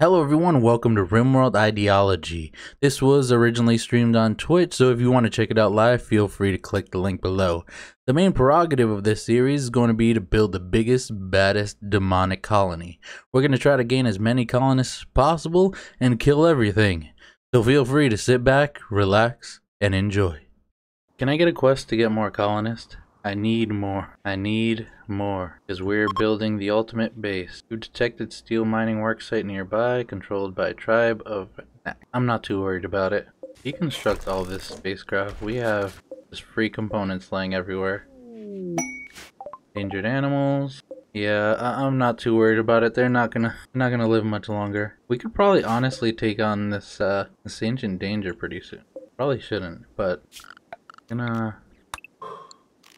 Hello everyone, welcome to RimWorld Ideology. This was originally streamed on Twitch, so if you want to check it out live, feel free to click the link below. The main prerogative of this series is going to be to build the biggest, baddest demonic colony. We're going to try to gain as many colonists as possible and kill everything. So feel free to sit back, relax, and enjoy. Can I get a quest to get more colonists? I need more. I need more. Because we're building the ultimate base. You detected steel mining worksite nearby, controlled by a tribe of... I'm not too worried about it. Deconstruct all this spacecraft. We have just free components laying everywhere. Endangered animals. Yeah, I am not too worried about it. They're not gonna not gonna live much longer. We could probably honestly take on this uh this ancient danger pretty soon. Probably shouldn't, but gonna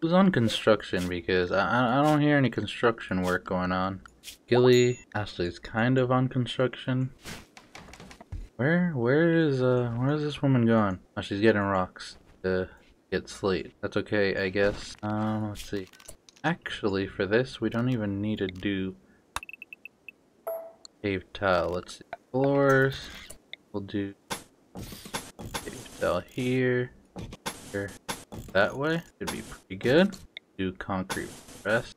Who's on construction? Because I, I don't hear any construction work going on. Gilly, Ashley's kind of on construction. Where, where is, uh, where is this woman going? Oh, she's getting rocks to get slate. That's okay, I guess. Um, let's see. Actually, for this, we don't even need to do paved tile. Let's see. Floors. We'll do tile here. Here that way. Should be pretty good. Do concrete rest.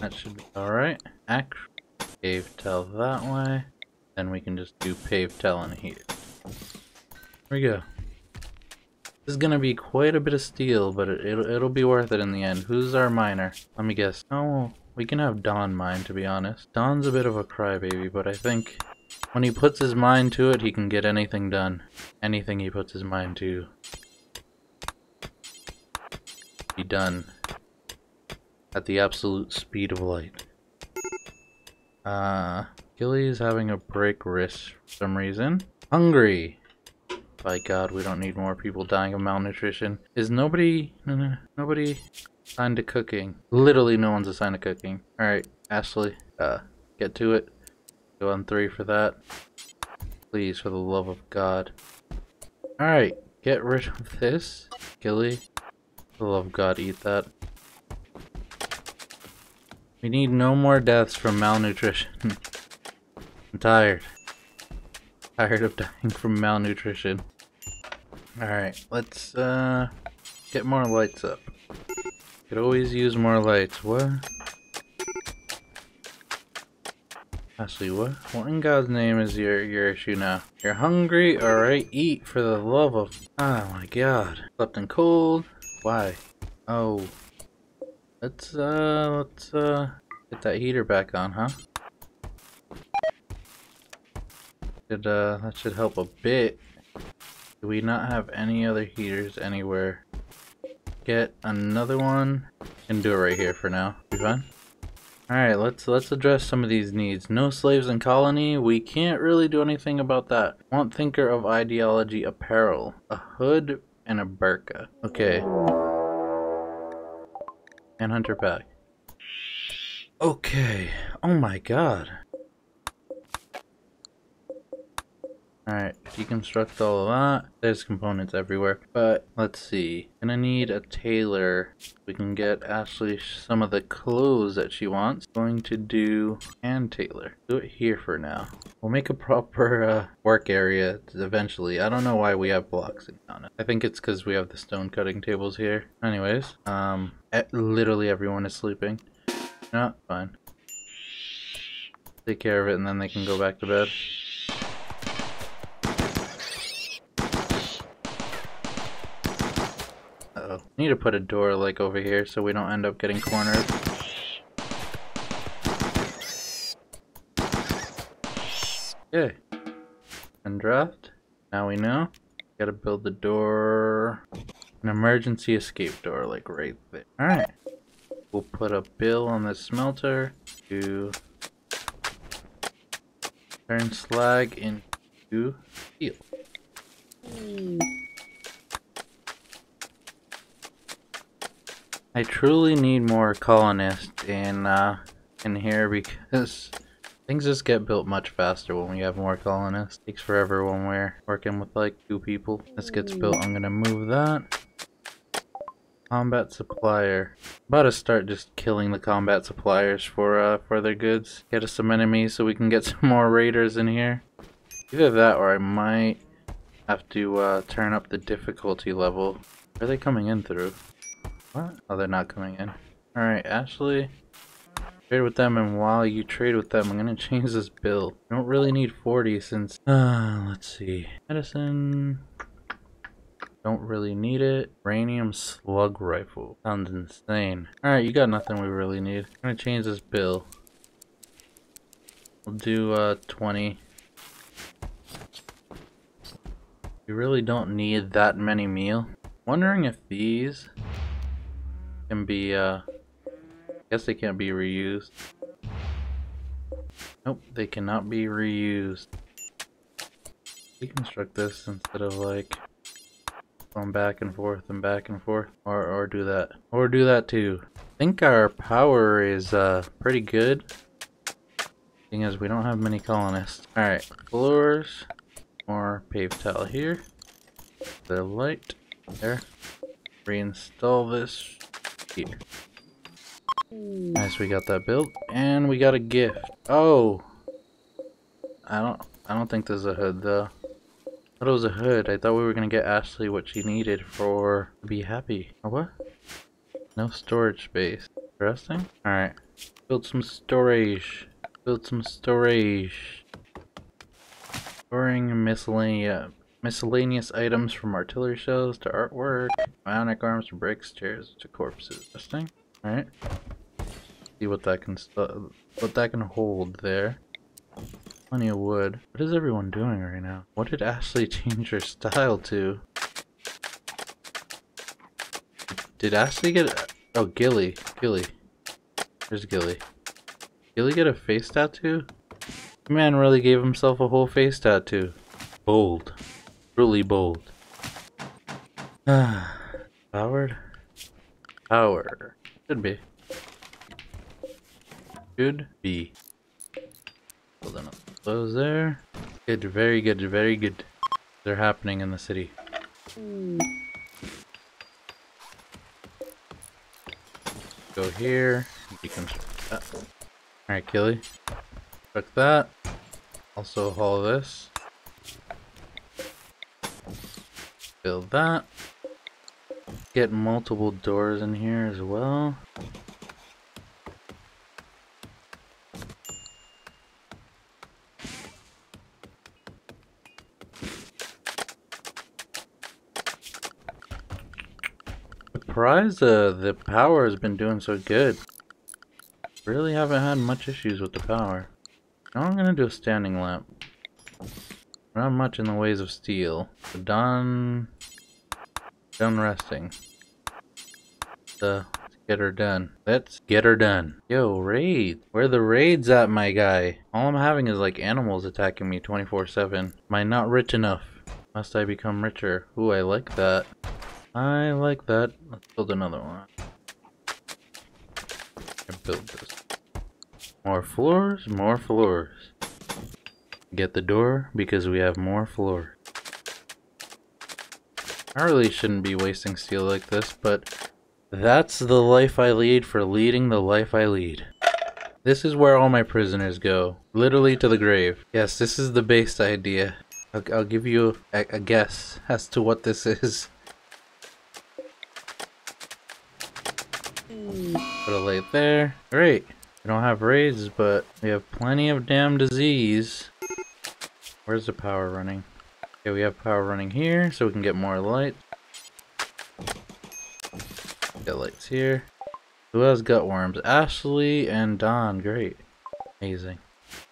That should be alright. Actually, pave tell that way. Then we can just do pave tile in here. We go. This is gonna be quite a bit of steel, but it, will it'll be worth it in the end. Who's our miner? Let me guess. Oh, we can have Don mine, to be honest. Don's a bit of a crybaby, but I think when he puts his mind to it, he can get anything done. Anything he puts his mind to. Be done. At the absolute speed of light. Uh, Gilly is having a break wrist for some reason. Hungry! By God, we don't need more people dying of malnutrition. Is nobody, nobody assigned to cooking? Literally no one's assigned to cooking. Alright, Ashley, uh, get to it. Go on three for that. Please, for the love of God. Alright, get rid of this. Gilly, for the love of God, eat that. We need no more deaths from malnutrition. I'm tired. Tired of dying from malnutrition. Alright, let's uh get more lights up. Could always use more lights. What? Actually, what? What in God's name is your your issue now? You're hungry? Alright, eat for the love of... Oh my god. Slept in cold? Why? Oh. Let's, uh, let's, uh, get that heater back on, huh? Should, uh, that should help a bit. Do we not have any other heaters anywhere? Get another one. Can do it right here for now. Be fine. Alright, let's let's address some of these needs. No slaves in colony, we can't really do anything about that. Want thinker of ideology apparel. A hood and a burqa. Okay. And hunter pack. Okay. Oh my god. Alright, deconstruct all of that. There's components everywhere. But, let's see. Gonna need a tailor. We can get Ashley some of the clothes that she wants. Going to do hand tailor. Do it here for now. We'll make a proper uh, work area eventually. I don't know why we have blocks on it. I think it's because we have the stone cutting tables here. Anyways, um, literally everyone is sleeping. No, fine. Take care of it and then they can go back to bed. Need to put a door like over here so we don't end up getting cornered. Okay. And draft. Now we know. Gotta build the door. An emergency escape door, like right there. Alright. We'll put a bill on the smelter to turn slag into steel. Hmm. I truly need more colonists in uh, in here because things just get built much faster when we have more colonists. Takes forever when we're working with like two people. This gets built. I'm gonna move that. Combat supplier. About to start just killing the combat suppliers for uh for their goods. Get us some enemies so we can get some more raiders in here. Either that or I might have to uh, turn up the difficulty level. Where are they coming in through? What? Oh, they're not coming in. Alright, Ashley. Trade with them, and while you trade with them, I'm gonna change this build. I don't really need 40 since... Uh, let's see. Medicine... Don't really need it. Uranium slug rifle. Sounds insane. Alright, you got nothing we really need. I'm gonna change this bill. We'll do uh 20. You really don't need that many meal. Wondering if these can be uh I guess they can't be reused. Nope, they cannot be reused. Deconstruct this instead of like going back and forth and back and forth. Or, or do that. Or do that too. I think our power is uh, pretty good. Thing is, we don't have many colonists. Alright, floors. More paved tile here. The light. There. Reinstall this here. Nice, we got that built. And we got a gift. Oh! I don't I don't think there's a hood though thought it was a hood. I thought we were gonna get Ashley what she needed for to be happy. What? No storage space. Interesting. Alright. Build some storage. Build some storage. Storing miscellaneous miscellaneous items from artillery shells to artwork, bionic arms to bricks, chairs to corpses. Interesting. Alright. See what that can uh, what that can hold there. Plenty of wood. What is everyone doing right now? What did Ashley change her style to? Did Ashley get... Oh, Gilly. Gilly. There's Gilly. Gilly get a face tattoo? The man really gave himself a whole face tattoo. Bold. Truly bold. Powered? Power. Should be. Should be. Hold on. Close there. Good, very good, very good. They're happening in the city. Go here. Alright, Killy. Check that. Also haul this. Build that. Get multiple doors in here as well. surprised uh, the power has been doing so good. Really haven't had much issues with the power. Now I'm gonna do a standing lamp. Not much in the ways of steel. done... Done resting. Uh, get her done. Let's get her done. Yo, raid. Where the raids at, my guy? All I'm having is like animals attacking me 24-7. Am I not rich enough? Must I become richer? Ooh, I like that. I like that. Let's build another one. I build this. More floors, more floors. Get the door because we have more floor. I really shouldn't be wasting steel like this, but that's the life I lead for leading the life I lead. This is where all my prisoners go. Literally to the grave. Yes, this is the base idea. I'll, I'll give you a, a guess as to what this is. Put a light there. Great. We don't have raids, but we have plenty of damn disease. Where's the power running? Okay, we have power running here, so we can get more light. Get lights here. Who has gutworms? Ashley and Don. Great. Amazing.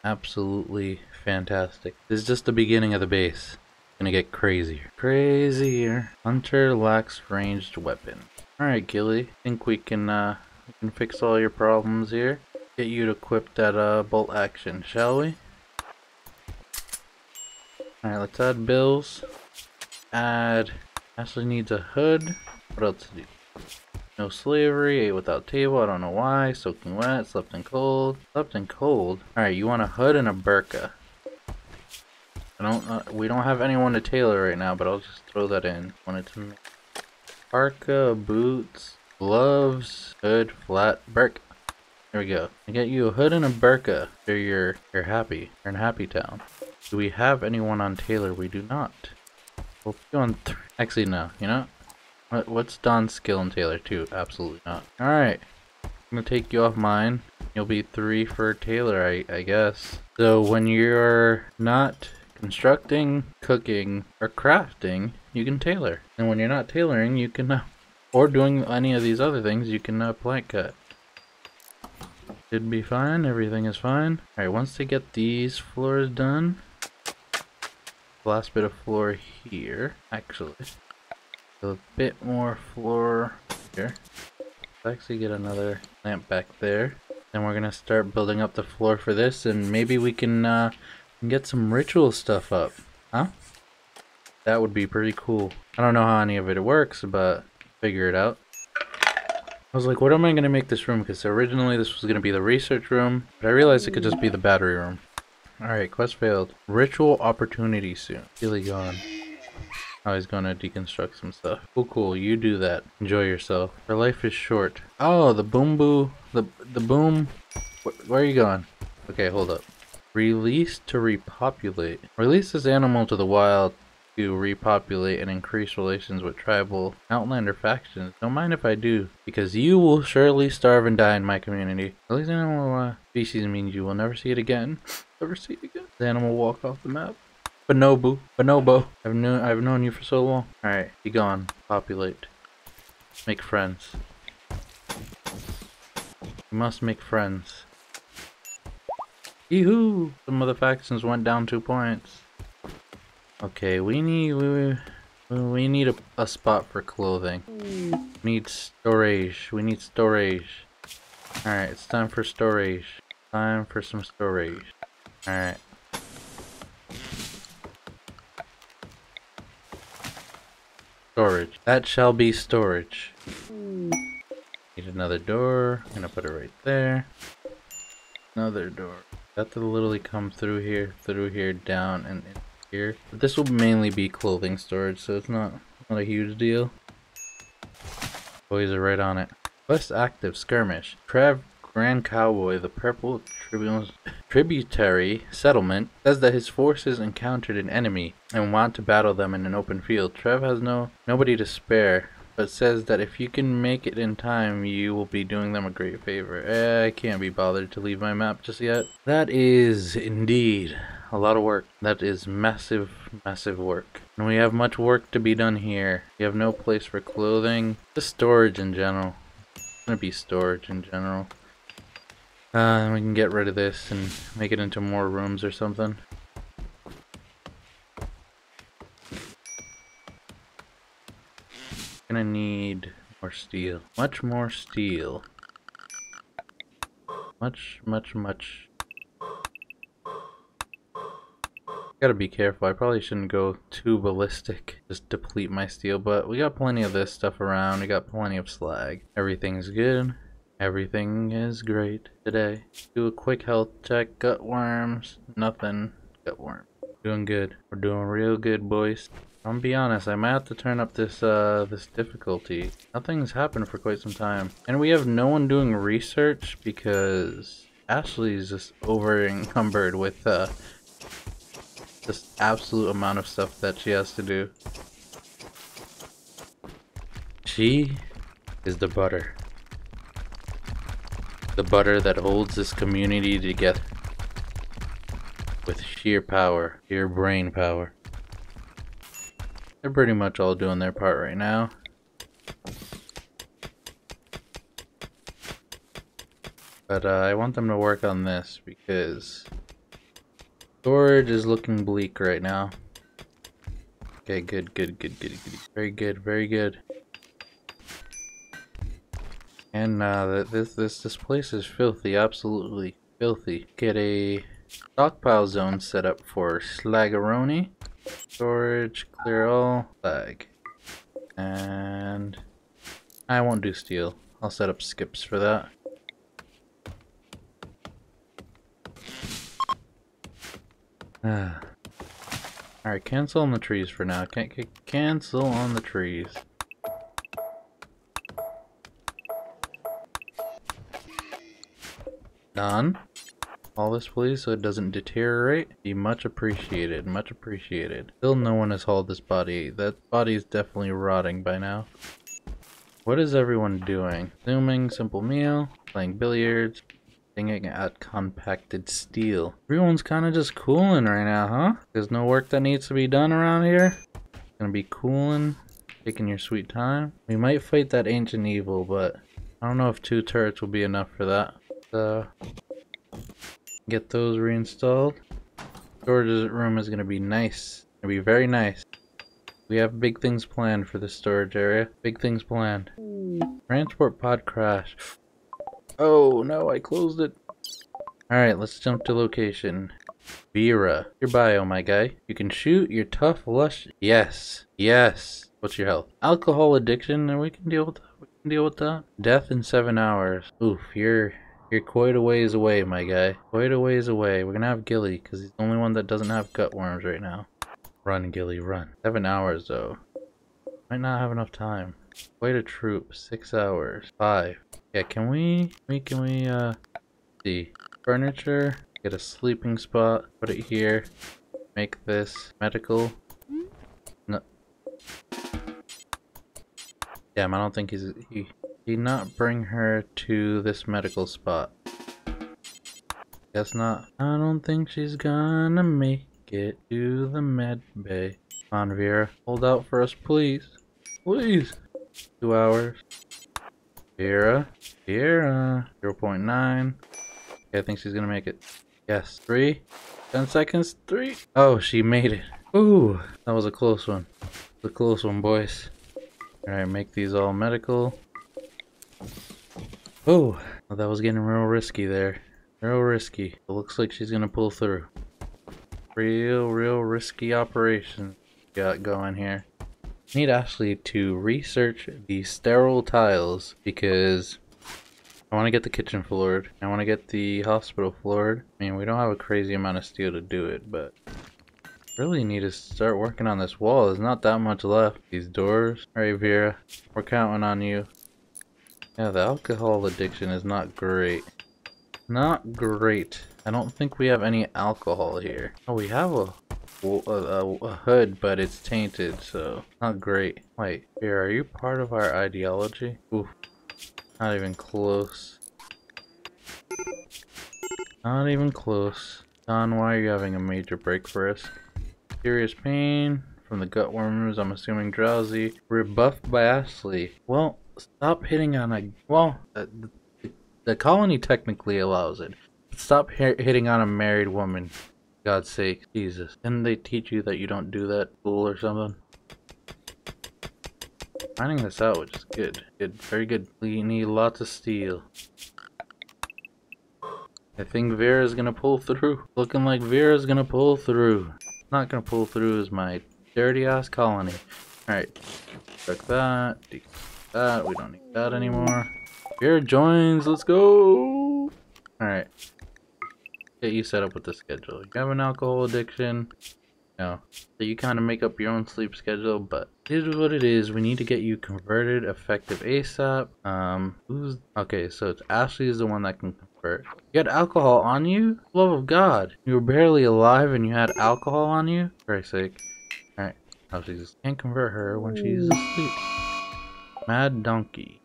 Absolutely fantastic. This is just the beginning of the base. Gonna get crazier. Crazier. Hunter lacks ranged weapon. Alright, Gilly. Think we can uh we can fix all your problems here. Get you to equip that uh bolt action, shall we? Alright, let's add bills. Add Ashley needs a hood. What else to do? No slavery, ate without table, I don't know why. Soaking wet, slept in cold. Slept in cold? Alright, you want a hood and a burqa. I don't uh, we don't have anyone to tailor right now, but I'll just throw that in. Wanted to parka, boots, gloves, hood, flat, burk. There we go. I get you a hood and a burka. So you're you're happy. You're in Happy Town. Do we have anyone on tailor? We do not. We'll go on. Actually, no. You know, what, what's Don's skill in tailor too? Absolutely not. All right. I'm gonna take you off mine. You'll be three for tailor, I, I guess. So when you're not constructing, cooking, or crafting, you can tailor. And when you're not tailoring, you can, uh, or doing any of these other things, you can uh, plant cut. Should be fine, everything is fine. Alright, once they get these floors done, last bit of floor here, actually. A bit more floor here. Let's actually get another lamp back there. Then we're gonna start building up the floor for this, and maybe we can uh, get some ritual stuff up. Huh? That would be pretty cool. I don't know how any of it works, but figure it out. I was like, what am I going to make this room? Because originally this was going to be the research room, but I realized it could just be the battery room. Alright, quest failed. Ritual opportunity soon. Really gone. Oh, he's gonna deconstruct some stuff. Cool, cool. You do that. Enjoy yourself. Our life is short. Oh, the boom boo. The, the boom. Where, where are you going? Okay, hold up. Release to repopulate. Release this animal to the wild to repopulate and increase relations with tribal outlander factions. Don't mind if I do, because you will surely starve and die in my community. Release animal species means you will never see it again. never see it again. The animal walk off the map. Bonobo, Bonobo. I've known I've known you for so long. All right, be gone. Populate. Make friends. You must make friends. Yoo-hoo! Some of the factions went down two points. Okay, we need we, we need a, a spot for clothing. We need storage. We need storage. Alright, it's time for storage. Time for some storage. Alright. Storage. That shall be storage. Need another door. I'm gonna put it right there. Another door. Got to literally come through here, through here, down, and in here. But this will mainly be clothing storage, so it's not, not a huge deal. Boys are right on it. West active skirmish. Trev Grand Cowboy, the Purple Tributary Settlement, says that his forces encountered an enemy and want to battle them in an open field. Trev has no nobody to spare, but says that if you can make it in time, you will be doing them a great favor. Eh, I can't be bothered to leave my map just yet. That is indeed a lot of work. That is massive, massive work. And we have much work to be done here. We have no place for clothing. Just storage in general. It's gonna be storage in general. Uh, and we can get rid of this and make it into more rooms or something. Gonna need more steel. Much more steel. Much, much, much. Gotta be careful. I probably shouldn't go too ballistic. Just deplete my steel, but we got plenty of this stuff around. We got plenty of slag. Everything's good. Everything is great today. Do a quick health check. Gut worms. Nothing. Gut worm. Doing good. We're doing real good, boys. I'm gonna be honest, I might have to turn up this uh this difficulty. Nothing's happened for quite some time. And we have no one doing research because Ashley's just over encumbered with uh this absolute amount of stuff that she has to do. She is the butter. The butter that holds this community together with sheer power, sheer brain power. They're pretty much all doing their part right now. But uh, I want them to work on this because storage is looking bleak right now. Okay, good, good, good, good, good. Very good, very good. And uh, this this this place is filthy, absolutely filthy. Get a stockpile zone set up for Slagaroni. Storage, clear all, flag. And I won't do steel. I'll set up skips for that. Alright, cancel on the trees for now. Can't cancel on the trees. Don, all this please so it doesn't deteriorate. Be much appreciated, much appreciated. Still no one has hauled this body. That body is definitely rotting by now. What is everyone doing? Zooming, simple meal, playing billiards, singing at compacted steel. Everyone's kind of just cooling right now, huh? There's no work that needs to be done around here. Gonna be cooling, taking your sweet time. We might fight that ancient evil, but I don't know if two turrets will be enough for that. So, get those reinstalled. Storage room is gonna be nice. Gonna be very nice. We have big things planned for the storage area. Big things planned. Transport pod crash. Oh no, I closed it. Alright, let's jump to location. Vera. Your bio, my guy. You can shoot, you're tough, lush. Yes. Yes. What's your health? Alcohol addiction, and we can deal with that. We can deal with that. Death in seven hours. Oof, you're you're quite a ways away, my guy. Quite a ways away. We're gonna have Gilly, because he's the only one that doesn't have gut worms right now. Run, Gilly, run. Seven hours, though. Might not have enough time. Quite a troop. Six hours. Five. Yeah, can we, we can we, uh, see. Furniture. Get a sleeping spot. Put it here. Make this medical. No. Damn, I don't think he's, he, not bring her to this medical spot. Guess not. I don't think she's gonna make it to the med bay. Come on, Vera. Hold out for us, please. Please. Two hours. Vera. Vera. 0 0.9. Okay, I think she's gonna make it. Yes. Three. Ten seconds. Three. Oh, she made it. Ooh, that was a close one. A close one, boys. Alright, make these all medical. Oh, well, that was getting real risky there. Real risky. It looks like she's gonna pull through. Real, real risky operation got going here. Need Ashley to research the sterile tiles because I want to get the kitchen floored. I want to get the hospital floored. I mean, we don't have a crazy amount of steel to do it, but really need to start working on this wall. There's not that much left. These doors. Alright, Vera. We're counting on you. Yeah, the alcohol addiction is not great. Not great. I don't think we have any alcohol here. Oh, we have a, a, a hood, but it's tainted, so not great. Wait, here, are you part of our ideology? Oof, not even close. Not even close. Don, why are you having a major break for us? Serious pain from the gut worms, I'm assuming drowsy. Rebuffed by Ashley. Well, stop hitting on a... Well, the, the colony technically allows it. Stop hitting on a married woman. God's sake. Jesus. Didn't they teach you that you don't do that school or something? Finding this out, which is good. Good. Very good. We need lots of steel. I think Vera's gonna pull through. Looking like Vera's gonna pull through. Not gonna pull through is my dirty ass colony. Alright. Check that. That. We don't need that anymore. Vera joins. Let's go. Alright get you set up with the schedule. You have an alcohol addiction, No. so you kind of make up your own sleep schedule, but it is what it is. We need to get you converted effective ASAP. Um, who's, okay, so it's Ashley is the one that can convert. You had alcohol on you? Love of God. You were barely alive and you had alcohol on you? For Christ's sake. Alright, Ashley just can't convert her when she's asleep. Mad Donkey.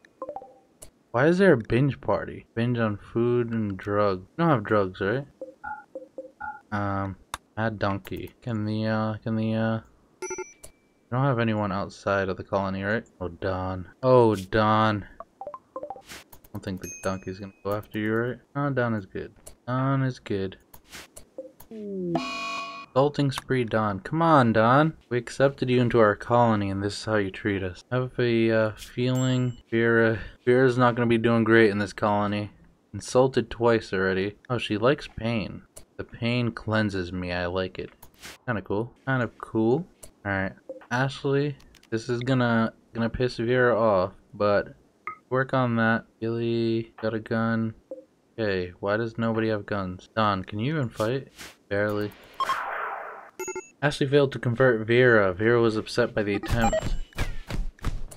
Why is there a binge party? Binge on food and drugs. You don't have drugs, right? Um, add donkey. Can the, uh, can the, uh... You don't have anyone outside of the colony, right? Oh, Don. Oh, Don. I don't think the donkey's gonna go after you, right? Oh, Don is good. Don is good. Salting spree, Don. Come on, Don. We accepted you into our colony, and this is how you treat us. I have a uh, feeling Vera, Vera's not gonna be doing great in this colony. Insulted twice already. Oh, she likes pain. The pain cleanses me. I like it. Kind of cool. Kind of cool. Alright. Ashley, this is gonna gonna piss Vera off, but work on that. Gilly got a gun. Okay, why does nobody have guns? Don, can you even fight? Barely. Ashley failed to convert Vera. Vera was upset by the attempt.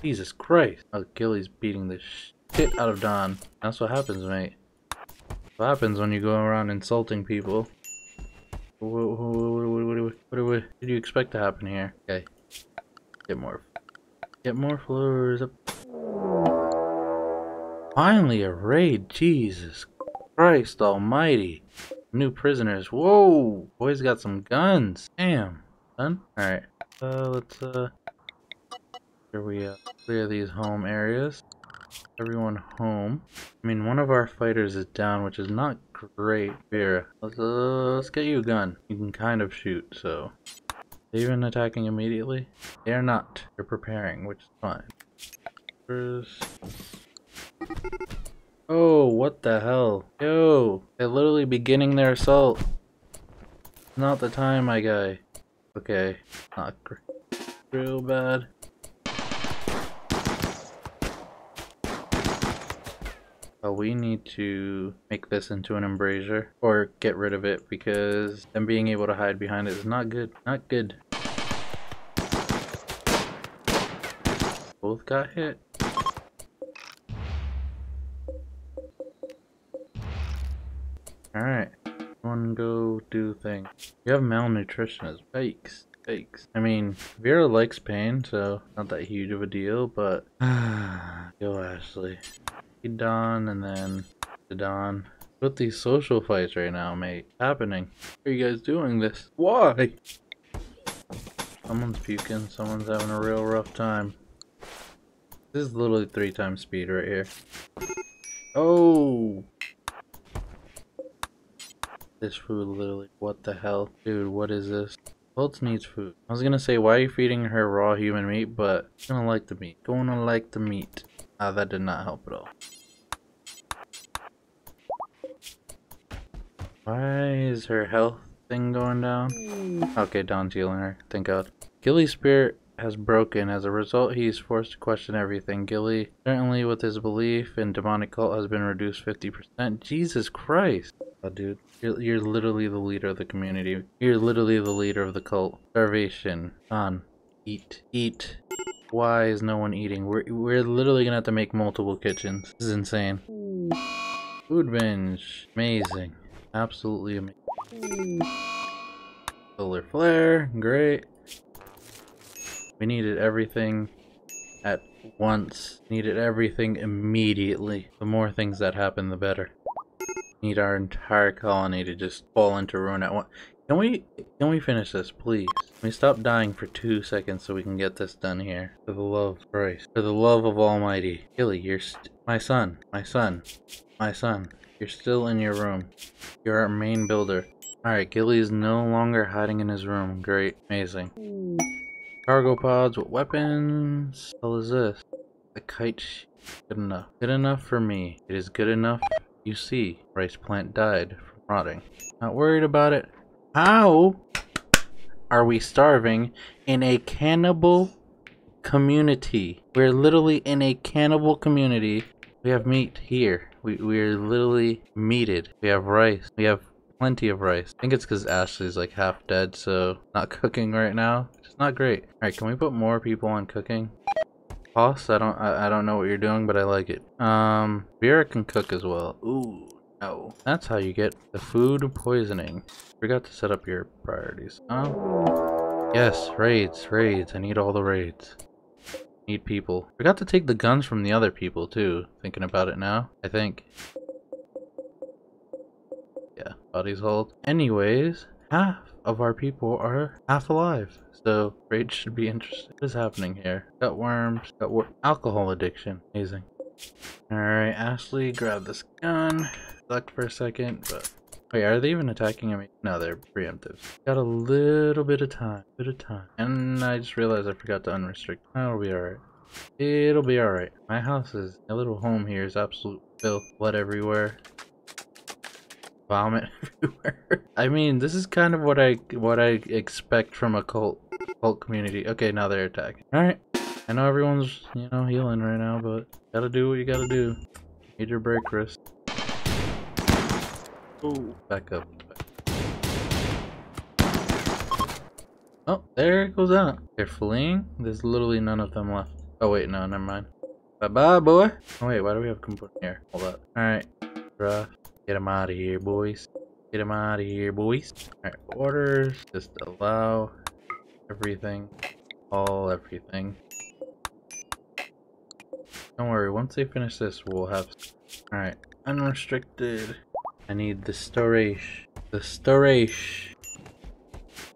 Jesus Christ. Oh, Gilly's beating the shit out of Don. That's what happens, mate. What happens when you go around insulting people? What, what, what, what, what, did you expect to happen here? Okay. Get more. Get more floors up. Finally a raid. Jesus Christ almighty. New prisoners. Whoa! Boys got some guns. Damn. Done? Alright. Uh, let's, uh... Here we uh, clear these home areas. Everyone home. I mean, one of our fighters is down, which is not great. Vera, let's, uh, let's get you a gun. You can kind of shoot, so... They even attacking immediately? They are not. They're preparing, which is fine. Oh, what the hell? Yo, they're literally beginning their assault. Not the time, my guy. Okay, not real bad. But we need to make this into an embrasure or get rid of it because them being able to hide behind it is not good. Not good. Both got hit. Alright. One go do thing. You have malnutrition as fakes. Fakes. I mean, Vera likes pain, so not that huge of a deal, but Yo Ashley. Don and then Don. What these social fights right now, mate? Happening. Why are you guys doing this? Why? Someone's puking, someone's having a real rough time. This is literally three times speed right here. Oh! This food literally, what the hell? Dude, what is this? Colts needs food. I was gonna say, why are you feeding her raw human meat, but she's gonna like the meat. Gonna like the meat. Ah, that did not help at all. Why is her health thing going down? Okay, Don's healing her. Thank God. Gilly's spirit has broken. As a result, he is forced to question everything. Gilly, certainly with his belief in demonic cult, has been reduced 50%. Jesus Christ. Oh, dude, you're, you're literally the leader of the community. You're literally the leader of the cult. Starvation. On. Eat. Eat. Why is no one eating? We're, we're literally gonna have to make multiple kitchens. This is insane. Food binge. Amazing. Absolutely amazing. Solar flare. Great. We needed everything at once. Needed everything immediately. The more things that happen, the better. Need our entire colony to just fall into ruin at once. Can we can we finish this, please? Can we stop dying for two seconds so we can get this done here? For the love of Christ. For the love of Almighty. Gilly, you're my son. My son. My son. You're still in your room. You're our main builder. Alright, Gilly is no longer hiding in his room. Great. Amazing. Cargo pods with weapons. What is this? The kite Good enough. Good enough for me. It is good enough. You see, rice plant died from rotting. Not worried about it. How are we starving in a cannibal community? We're literally in a cannibal community. We have meat here. We, we're literally meated. We have rice. We have plenty of rice. I think it's because Ashley's like half dead, so not cooking right now. It's not great. All right, can we put more people on cooking? Boss, I don't, I, I don't know what you're doing, but I like it. Um, Vera can cook as well. Ooh, no. That's how you get the food poisoning. Forgot to set up your priorities. Um, yes, raids, raids. I need all the raids. Need people. Forgot to take the guns from the other people too. Thinking about it now, I think. Bodies hold. Anyways, half of our people are half alive. So, raid should be interesting. What is happening here? Got worms, got wor alcohol addiction. Amazing. Alright, Ashley, grab this gun. Sucked for a second, but... Wait, are they even attacking me? No, they're preemptive. Got a little bit of time. Bit of time. And I just realized I forgot to unrestrict. That'll be alright. It'll be alright. My house is... My little home here is absolute filth. Blood everywhere vomit everywhere. I mean, this is kind of what I what I expect from a cult cult community. Okay, now they're attacking. All right, I know everyone's you know healing right now, but gotta do what you gotta do. Need your break, Chris. Oh, back up. Oh, there it goes out. They're fleeing. There's literally none of them left. Oh wait, no, never mind. Bye bye, boy. Oh wait, why do we have component here? Hold up. All right, draft. Get him out of here, boys. Get him out of here, boys. Alright, orders. Just allow everything. All everything. Don't worry, once they finish this, we'll have... Alright, unrestricted. I need the storage. The storage.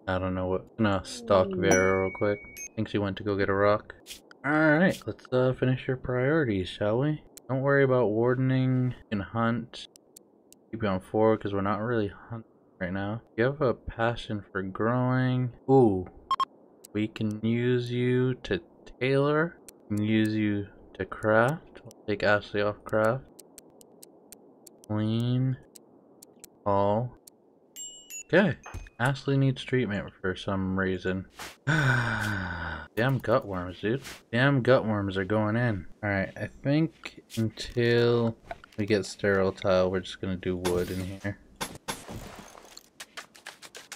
I don't know what. I'm stalk Vera real quick. think she went to go get a rock. Alright, let's uh, finish your priorities, shall we? Don't worry about wardening and hunt. Keep you on four because we're not really hunting right now. You have a passion for growing. Ooh. We can use you to tailor. We can use you to craft. We'll take Ashley off craft. Clean. All. Okay. Ashley needs treatment for some reason. Damn gutworms, dude. Damn gutworms are going in. Alright, I think until we get sterile tile, we're just gonna do wood in here.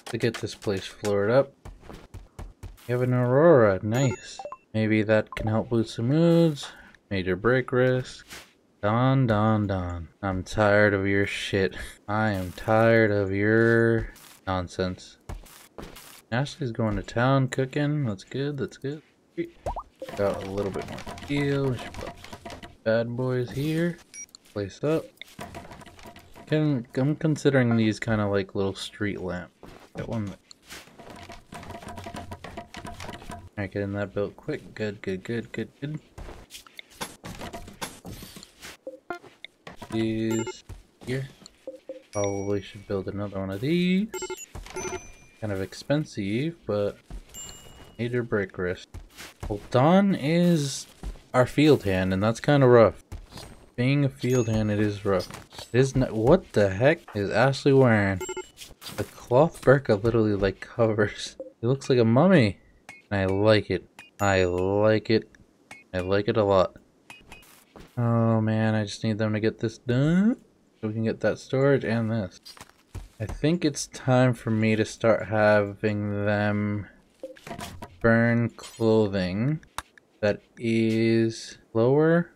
To get this place floored up. You have an aurora, nice. Maybe that can help boost the moods. Major break risk. Don, Don, Don. I'm tired of your shit. I am tired of your nonsense. Ashley's going to town cooking. That's good, that's good. Got a little bit more steel. We bad boys here. Place up. Can, I'm considering these kind of like little street lamp. Got one. Alright, getting that built quick. Good, good, good, good, good. these here. Probably should build another one of these. Kind of expensive, but major break risk. Well, Don is our field hand, and that's kind of rough. Being a field hand, it is rough. It is not. What the heck is Ashley wearing? The cloth burka literally like covers. It looks like a mummy, and I like it. I like it. I like it a lot. Oh man, I just need them to get this done. So we can get that storage and this. I think it's time for me to start having them burn clothing that is lower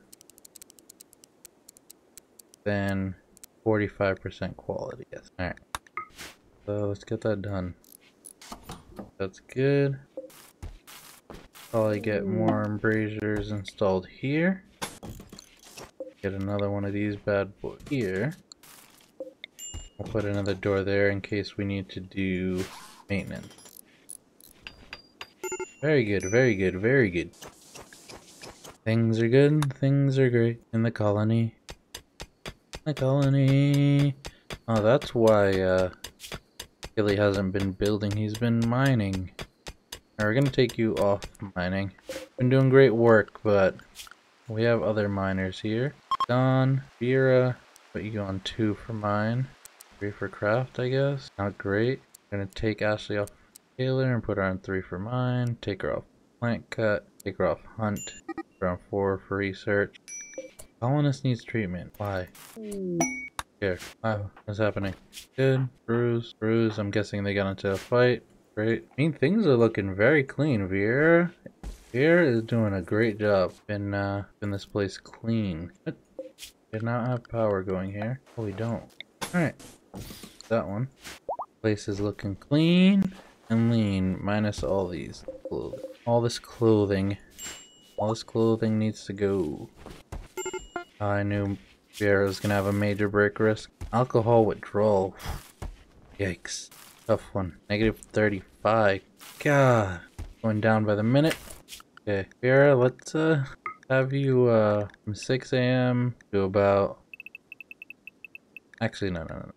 than 45% quality. Yes. Alright. So let's get that done. That's good. Probably get more embrasures installed here. Get another one of these bad boys here. We'll put another door there in case we need to do maintenance. Very good, very good, very good. Things are good, things are great in the colony. The colony. Oh, that's why uh, Gilly hasn't been building, he's been mining. We're gonna take you off mining. Been doing great work, but we have other miners here. Don, Vera, put you on two for mine. Three for craft, I guess. Not great. I'm gonna take Ashley off tailor and put her on three for mine. Take her off plant cut. Take her off hunt. Put her on four for research. Colonist needs treatment. Why? Here. Wow, what's happening? Good. Bruise. Bruise. I'm guessing they got into a fight. Great. I mean, things are looking very clean. Vera Vera is doing a great job in uh in this place clean. What? Did not have power going here. Oh, we don't. Alright. That one. Place is looking clean and lean, minus all these clothing. All this clothing. All this clothing needs to go. I knew Vera was gonna have a major break risk. Alcohol withdrawal. Yikes. Tough one. Negative 35. God. Going down by the minute. Okay, Vera, let's uh have you uh from 6 a.m. to about actually no no no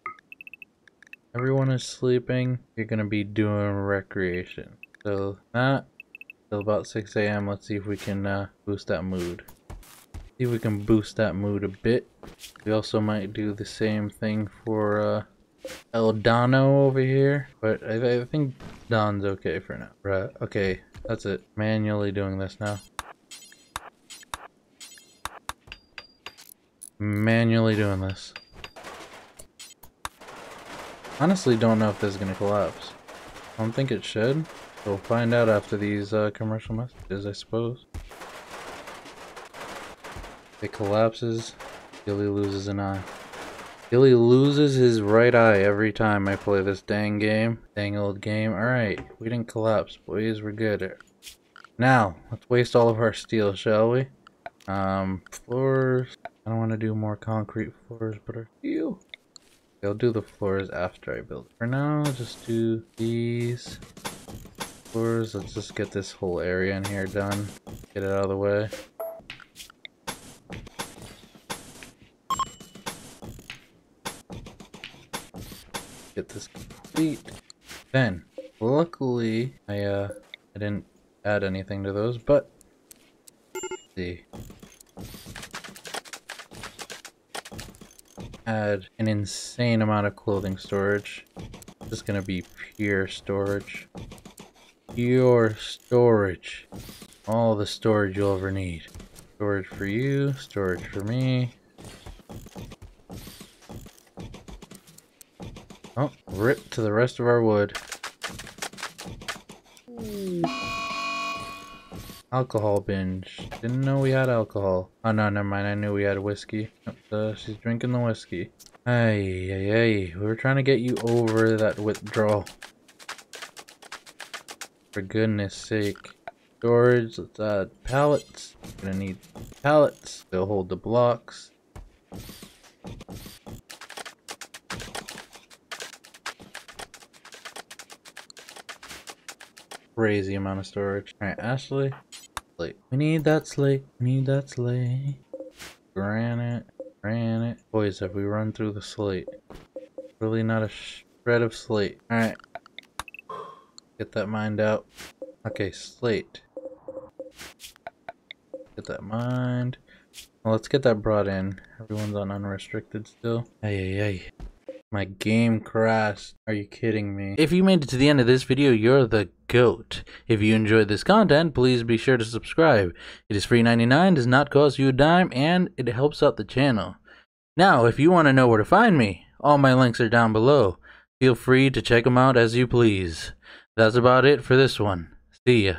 everyone is sleeping you're gonna be doing recreation so that till about 6 a.m. let's see if we can uh, boost that mood see if we can boost that mood a bit we also might do the same thing for uh Eldano over here but I, I think Don's okay for now right okay that's it manually doing this now manually doing this. Honestly don't know if this is going to collapse. I don't think it should. We'll find out after these uh, commercial messages, I suppose. It collapses, Gilly loses an eye. Billy loses his right eye every time I play this dang game. Dang old game. Alright, we didn't collapse, boys. We're good. Now, let's waste all of our steel, shall we? Um, floors. I don't want to do more concrete floors, but our steel. I'll do the floors after I build. For now, just do these floors. Let's just get this whole area in here done. Get it out of the way. Get this complete. Then, luckily, I uh, I didn't add anything to those, but see. Add an insane amount of clothing storage. This is gonna be pure storage. Pure storage. All the storage you'll ever need. Storage for you, storage for me. Oh, rip to the rest of our wood. Alcohol binge. Didn't know we had alcohol. Oh no, never mind. I knew we had whiskey. Uh, she's drinking the whiskey. Hey, hey, hey. We were trying to get you over that withdrawal. For goodness sake. Storage, let's add pallets. Gonna need pallets. They'll hold the blocks. Crazy amount of storage. Alright, Ashley. Slate. We need that slate. We need that slate. Granite. Granite. Boys, have we run through the slate? Really not a shred of slate. Alright. Get that mined out. Okay, slate. Get that mined. Well, let's get that brought in. Everyone's on unrestricted still. Hey, hey, hey. My game crashed. Are you kidding me? If you made it to the end of this video, you're the GOAT. If you enjoyed this content, please be sure to subscribe. It is free 99, does not cost you a dime, and it helps out the channel. Now, if you want to know where to find me, all my links are down below. Feel free to check them out as you please. That's about it for this one. See ya.